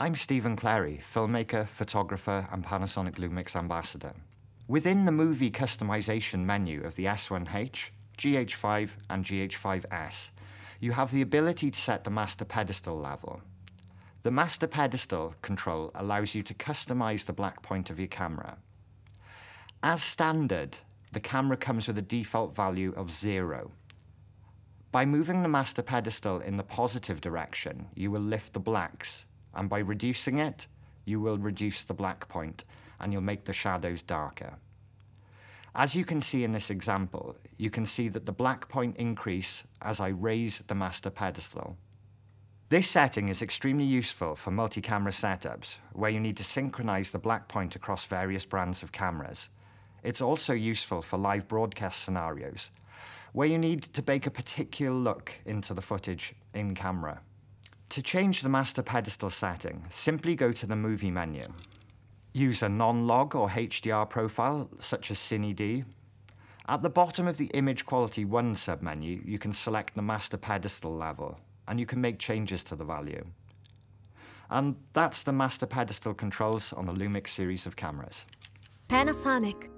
I'm Steven Clarey, filmmaker, photographer, and Panasonic Lumix ambassador. Within the movie customization menu of the S1H, GH5, and GH5S, you have the ability to set the master pedestal level. The master pedestal control allows you to customize the black point of your camera. As standard, the camera comes with a default value of zero. By moving the master pedestal in the positive direction, you will lift the blacks, and by reducing it, you will reduce the black point, and you'll make the shadows darker. As you can see in this example, you can see that the black point increase as I raise the master pedestal. This setting is extremely useful for multi-camera setups, where you need to synchronize the black point across various brands of cameras. It's also useful for live broadcast scenarios, where you need to bake a particular look into the footage in camera. To change the master pedestal setting, simply go to the movie menu. Use a non-log or HDR profile, such as CineD. At the bottom of the Image Quality 1 submenu, you can select the master pedestal level, and you can make changes to the value. And that's the master pedestal controls on the Lumix series of cameras. Panasonic.